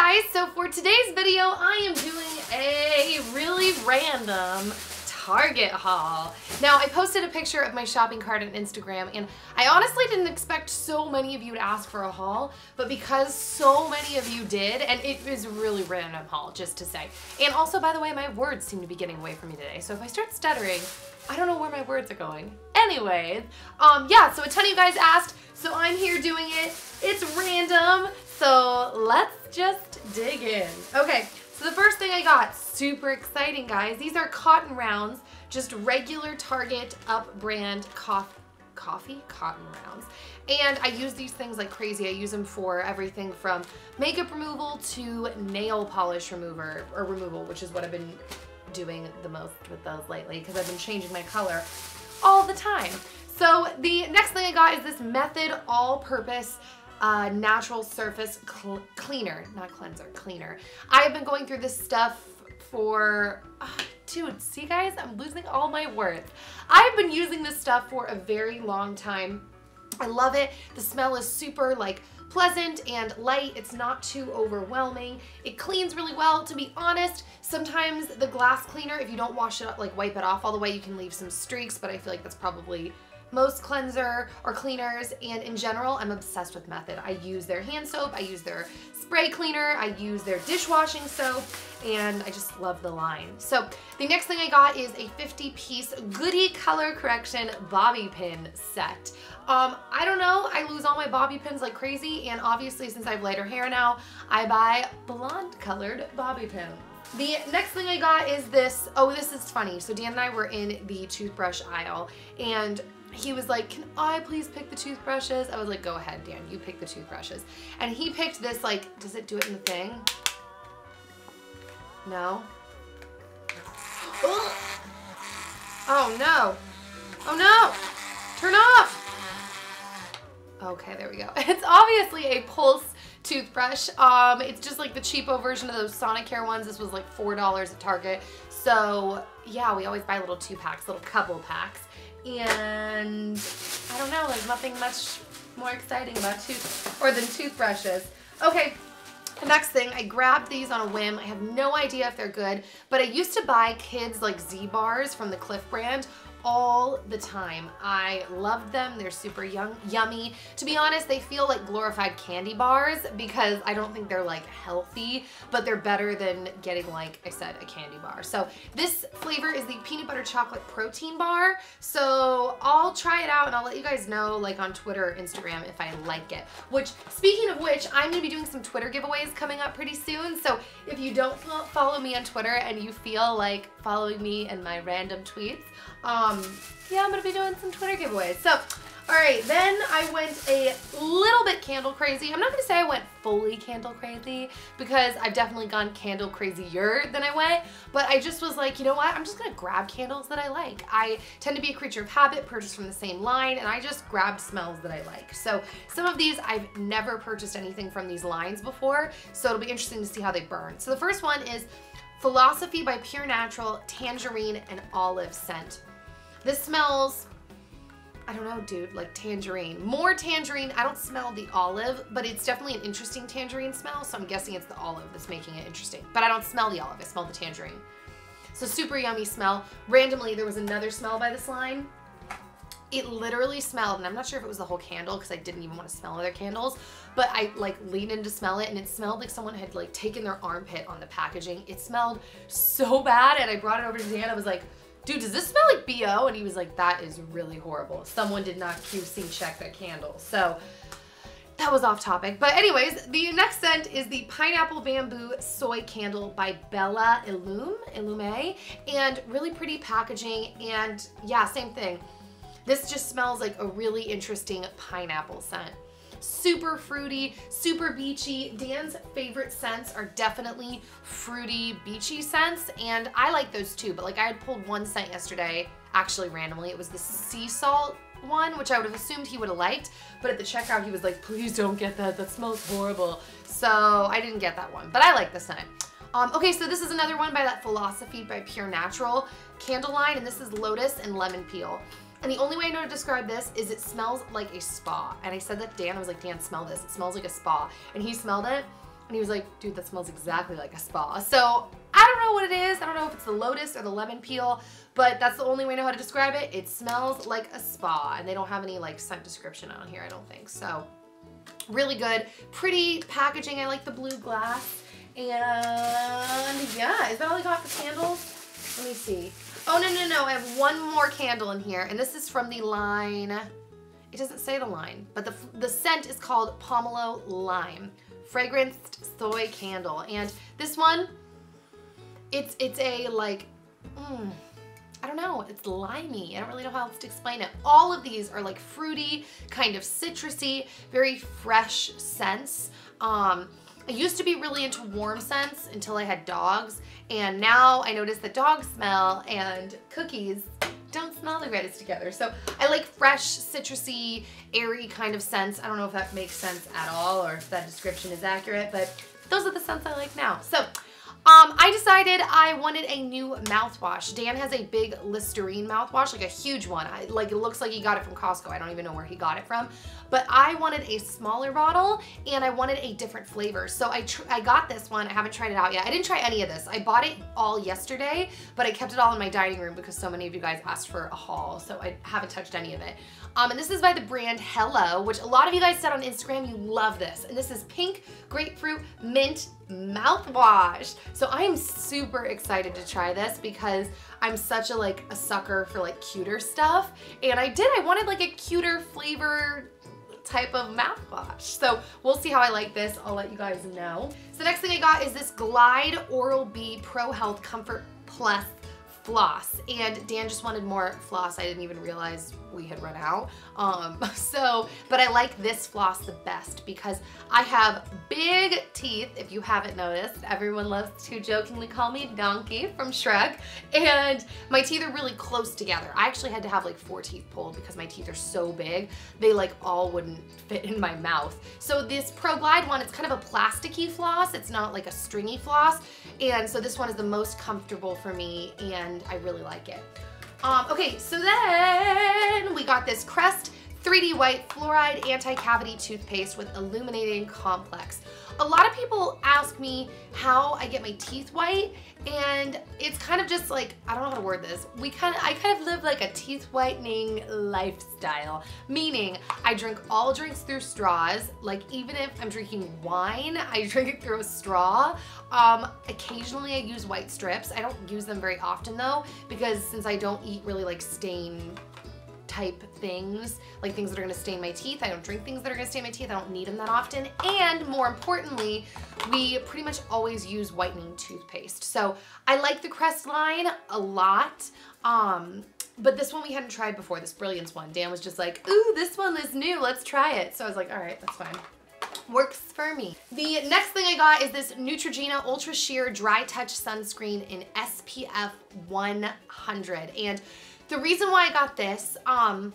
Guys, so for today's video, I am doing a really random Target haul. Now, I posted a picture of my shopping cart on Instagram, and I honestly didn't expect so many of you to ask for a haul, but because so many of you did, and it a really random haul, just to say. And also, by the way, my words seem to be getting away from me today, so if I start stuttering, I don't know where my words are going. Anyways, um, yeah, so a ton of you guys asked, so I'm here doing it. It's random, so let's just dig in. Okay, so the first thing I got, super exciting guys. These are cotton rounds, just regular Target up brand coffee coffee cotton rounds and I use these things like crazy I use them for everything from makeup removal to nail polish remover or removal which is what I've been doing the most with those lately because I've been changing my color all the time so the next thing I got is this Method all-purpose natural surface cl cleaner, not cleanser, cleaner. I have been going through this stuff for, uh, dude, see guys, I'm losing all my words. I've been using this stuff for a very long time. I love it. The smell is super like pleasant and light. It's not too overwhelming. It cleans really well. To be honest, sometimes the glass cleaner, if you don't wash it up, like wipe it off all the way, you can leave some streaks, but I feel like that's probably most cleanser or cleaners and in general I'm obsessed with Method. I use their hand soap, I use their spray cleaner, I use their dishwashing soap and I just love the line. So the next thing I got is a 50 piece Goody Color Correction bobby pin set. Um, I don't know, I lose all my bobby pins like crazy and obviously since I have lighter hair now, I buy blonde colored bobby pins. The next thing I got is this, oh this is funny. So Dan and I were in the toothbrush aisle and he was like, can I please pick the toothbrushes? I was like, go ahead, Dan, you pick the toothbrushes. And he picked this, like, does it do it in the thing? No? Oh no. Oh no. Turn off. Okay, there we go. It's obviously a Pulse toothbrush. Um, it's just like the cheapo version of those Sonicare ones. This was like $4 at Target. So yeah, we always buy little two packs, little couple packs. And I don't know, there's nothing much more exciting about tooth or than toothbrushes. Okay, the next thing, I grabbed these on a whim. I have no idea if they're good, but I used to buy kids like Z-bars from the Clif brand all the time. I love them. They're super young, yummy. To be honest, they feel like glorified candy bars because I don't think they're like healthy, but they're better than getting like I said, a candy bar. So this flavor is the peanut butter chocolate protein bar. So I'll try it out and I'll let you guys know like on Twitter or Instagram if I like it. Which speaking of which, I'm gonna be doing some Twitter giveaways coming up pretty soon. So if you don't follow me on Twitter and you feel like following me and my random tweets, um, Um, yeah, I'm gonna be doing some Twitter giveaways. So, all right, then I went a little bit candle crazy. I'm not gonna say I went fully candle crazy because I've definitely gone candle crazier than I went, but I just was like, you know what? I'm just gonna grab candles that I like. I tend to be a creature of habit, purchase from the same line, and I just grabbed smells that I like. So some of these, I've never purchased anything from these lines before, so it'll be interesting to see how they burn. So the first one is Philosophy by Pure Natural Tangerine and Olive Scent. This smells, I don't know, dude, like tangerine. More tangerine. I don't smell the olive, but it's definitely an interesting tangerine smell, so I'm guessing it's the olive that's making it interesting. But I don't smell the olive, I smell the tangerine. So super yummy smell. Randomly, there was another smell by this line. It literally smelled, and I'm not sure if it was the whole candle because I didn't even want to smell other candles, but I like leaned in to smell it and it smelled like someone had like taken their armpit on the packaging. It smelled so bad and I brought it over to Dan. I was like, dude, does this smell like BO? And he was like, that is really horrible. Someone did not QC check that candle. So that was off topic. But anyways, the next scent is the Pineapple Bamboo Soy Candle by Bella Illume, Illume, and really pretty packaging. And yeah, same thing. This just smells like a really interesting pineapple scent super fruity, super beachy. Dan's favorite scents are definitely fruity, beachy scents, and I like those too, but like I had pulled one scent yesterday, actually randomly, it was the sea salt one, which I would have assumed he would have liked, but at the checkout he was like, please don't get that, that smells horrible. So I didn't get that one, but I like the scent. Um, okay, so this is another one by that Philosophy by Pure Natural candle line, and this is Lotus and Lemon Peel. And the only way I know to describe this is it smells like a spa. And I said that Dan, I was like, Dan, smell this. It smells like a spa. And he smelled it. And he was like, dude, that smells exactly like a spa. So I don't know what it is. I don't know if it's the lotus or the lemon peel, but that's the only way I know how to describe it. It smells like a spa and they don't have any like scent description on here, I don't think. So really good, pretty packaging. I like the blue glass. And yeah, is that all I got for candles? Let me see. Oh, no, no, no. I have one more candle in here. And this is from the line, it doesn't say the line, but the, the scent is called Pomelo Lime Fragranced Soy Candle. And this one, it's, it's a like, mm, I don't know, it's limey. I don't really know how else to explain it. All of these are like fruity, kind of citrusy, very fresh scents. Um, I used to be really into warm scents until I had dogs. And now I notice that dog smell and cookies don't smell the greatest together. So I like fresh, citrusy, airy kind of scents. I don't know if that makes sense at all or if that description is accurate, but those are the scents I like now. So um, I decided I wanted a new mouthwash. Dan has a big Listerine mouthwash, like a huge one. I, like it looks like he got it from Costco. I don't even know where he got it from. But I wanted a smaller bottle and I wanted a different flavor. So I, I got this one. I haven't tried it out yet. I didn't try any of this. I bought it all yesterday, but I kept it all in my dining room because so many of you guys asked for a haul. So I haven't touched any of it. Um, and this is by the brand Hello, which a lot of you guys said on Instagram you love this. And this is pink grapefruit mint mouthwash. So I am super excited to try this because I'm such a like a sucker for like cuter stuff. And I did, I wanted like a cuter flavor type of mouthwash. So we'll see how I like this. I'll let you guys know. So the next thing I got is this Glide Oral-B Pro Health Comfort Plus floss and Dan just wanted more floss. I didn't even realize we had run out. Um, so, but I like this floss the best because I have big teeth, if you haven't noticed. Everyone loves to jokingly call me Donkey from Shrek. And my teeth are really close together. I actually had to have like four teeth pulled because my teeth are so big. They like all wouldn't fit in my mouth. So this Pro Glide one, it's kind of a plasticky floss. It's not like a stringy floss. And so this one is the most comfortable for me and I really like it. Um, okay, so then got this Crest 3D White Fluoride Anti-Cavity Toothpaste with Illuminating Complex. A lot of people ask me how I get my teeth white and it's kind of just like, I don't know how to word this. We kind of, I kind of live like a teeth whitening lifestyle, meaning I drink all drinks through straws. Like even if I'm drinking wine, I drink it through a straw. Um, occasionally I use white strips. I don't use them very often though, because since I don't eat really like stain type things, like things that are gonna stain my teeth. I don't drink things that are gonna stain my teeth. I don't need them that often. And more importantly, we pretty much always use whitening toothpaste. So I like the Crest line a lot. Um, but this one we hadn't tried before, this Brilliance one. Dan was just like, ooh, this one is new, let's try it. So I was like, all right, that's fine works for me. The next thing I got is this Neutrogena Ultra Sheer Dry Touch Sunscreen in SPF 100. And the reason why I got this, um,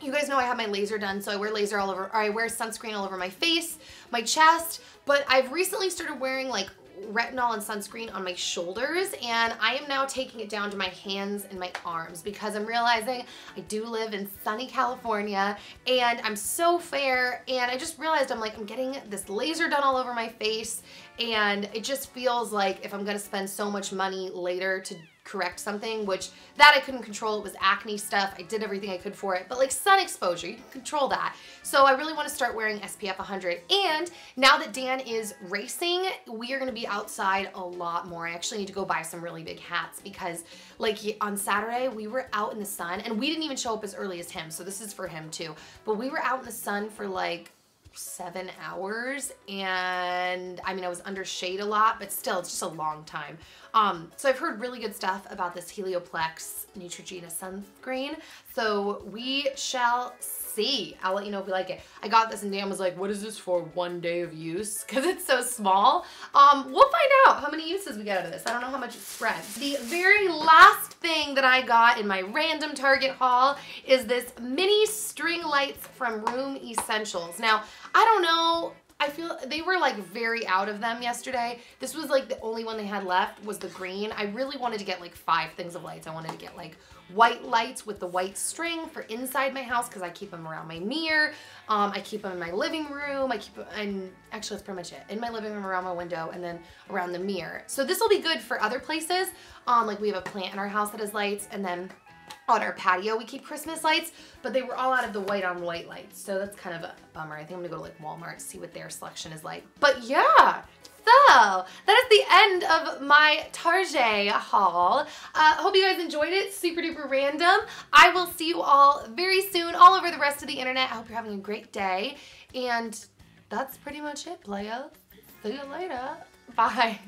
you guys know I have my laser done, so I wear laser all over, or I wear sunscreen all over my face, my chest, but I've recently started wearing like retinol and sunscreen on my shoulders and I am now taking it down to my hands and my arms because I'm realizing I do live in sunny California and I'm so fair and I just realized I'm like I'm getting this laser done all over my face and it just feels like if I'm gonna spend so much money later to correct something, which that I couldn't control. It was acne stuff. I did everything I could for it. But like sun exposure, you can control that. So I really want to start wearing SPF 100. And now that Dan is racing, we are going to be outside a lot more. I actually need to go buy some really big hats because like on Saturday, we were out in the sun and we didn't even show up as early as him. So this is for him too. But we were out in the sun for like seven hours and I mean I was under shade a lot but still it's just a long time. Um so I've heard really good stuff about this Helioplex Neutrogena sunscreen. So we shall see. I'll let you know if we like it. I got this and Dan was like, what is this for one day of use? Because it's so small. Um, we'll find out how many uses we get out of this. I don't know how much it spreads. The very last thing that I got in my random Target haul is this mini string lights from Room Essentials. Now, I don't know I feel they were like very out of them yesterday. This was like the only one they had left was the green. I really wanted to get like five things of lights. I wanted to get like white lights with the white string for inside my house because I keep them around my mirror. Um, I keep them in my living room. I keep them, and actually that's pretty much it. In my living room, around my window, and then around the mirror. So this will be good for other places. Um, like we have a plant in our house that has lights and then on our patio we keep Christmas lights, but they were all out of the white on white lights. So that's kind of a bummer. I think I'm gonna go to like Walmart see what their selection is like. But yeah, so that is the end of my Target haul. Uh, hope you guys enjoyed it. Super duper random. I will see you all very soon all over the rest of the internet. I hope you're having a great day. And that's pretty much it, players. See you later. Bye.